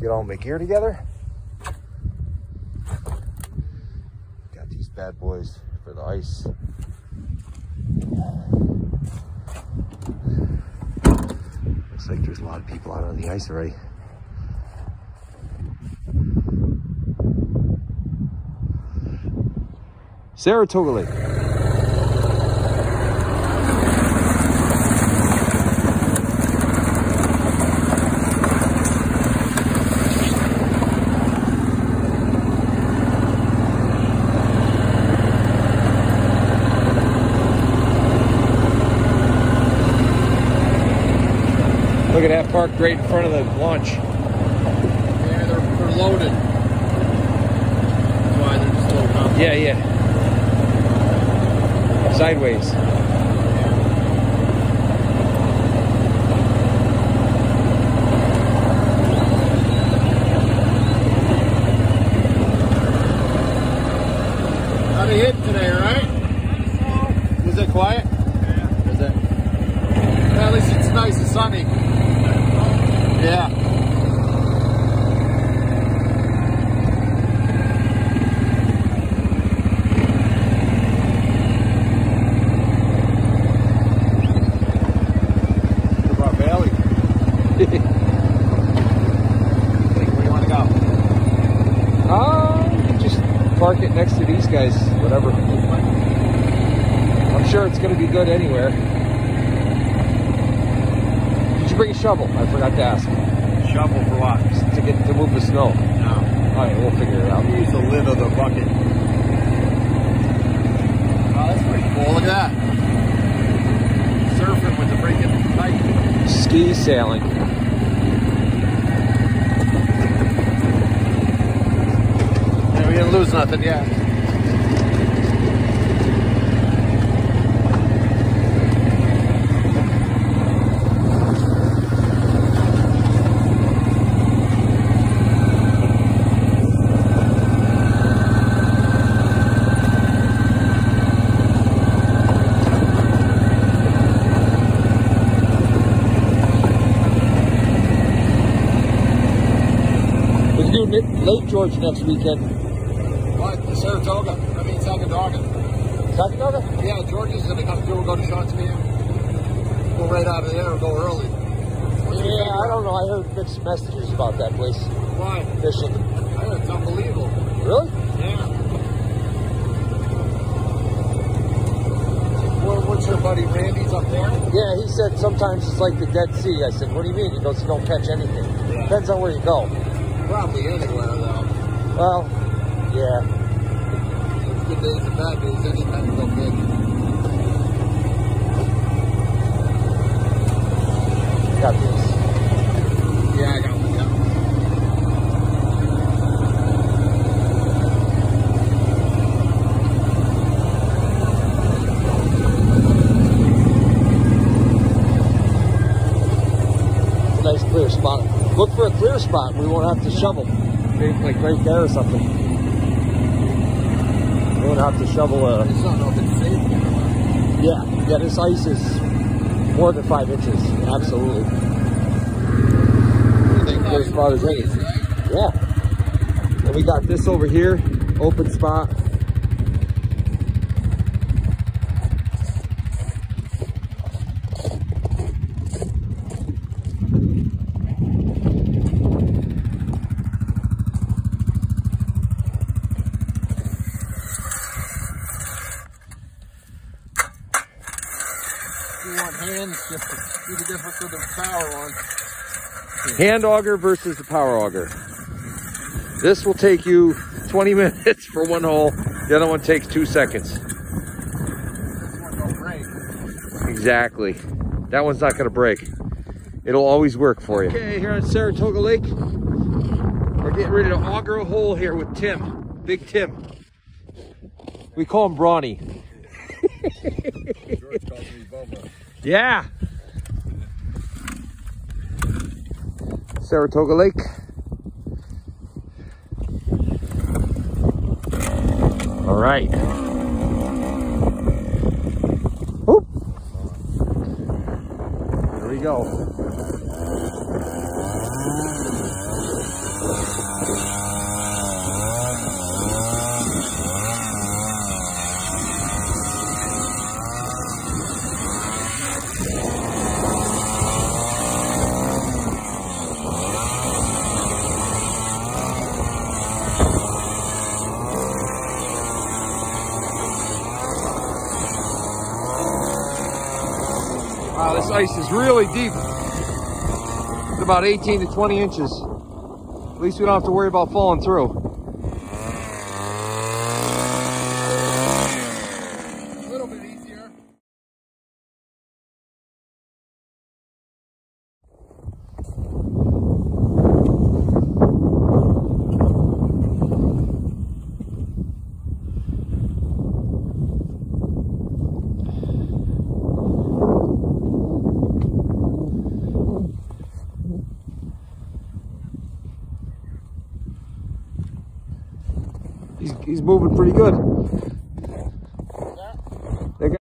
Get all my gear together. Got these bad boys for the ice. Looks like there's a lot of people out on the ice already. Saratoga Lake. Look at that parked right in front of the launch. Yeah, they're, they're loaded. That's why they're just loaded up. Yeah, yeah. Sideways. How they hit today, right? Was it quiet? Yeah. Is it? Yeah, at least it's nice and sunny. Yeah. What about Bailey? Where do you want to go? Oh, you can just park it next to these guys, whatever. I'm sure it's going to be good anywhere. Did you bring a shovel? I forgot to ask. Shovel for what? To get to move the snow. No. All right, we'll figure it out. Use the lid of the bucket. Oh, that's pretty cool. Look at that. Surfing with the freaking kite. Ski sailing. Yeah, didn't lose nothing do Lake George next weekend. Saratoga. I mean, Sacandaga. Saratoga? Yeah, going to come through. We'll go to Sean's Museum. Go right out of there and go early. Yeah. I don't know. I heard mixed messages about that place. Why? Fishing. I heard it's unbelievable. Really? Yeah. What, what's your buddy Randy's up there? Yeah, he said sometimes it's like the Dead Sea. I said, what do you mean? He goes, you don't catch anything. Yeah. Depends on where you go. Probably anywhere though. Well, yeah. Good days and bad days. You go. Got this. Yeah, I got one. Yeah. It's a nice clear spot. Look for a clear spot. We won't have to shovel. Like right there or something. We won't have to shovel a. I just don't know if it's safe here or. Yeah, yeah. This ice is more than five inches. Absolutely. Think? Clear spot any. right? Yeah. And we got this over here, open spot. Hands just to see the difference with the power one. Hand auger versus the power auger. This will take you 20 minutes for one hole. The other one takes two seconds. This one don't break. Exactly. That one's not going to break. It'll always work for you. Okay, here on Saratoga Lake, we're getting ready to auger a hole here with Tim, Big Tim. We call him Brawny. George calls me Bubba. Yeah. Saratoga Lake. All right. Oop. Here we go. Wow, this ice is really deep. It's about 18 to 20 inches. At least we don't have to worry about falling through. He's, moving pretty good.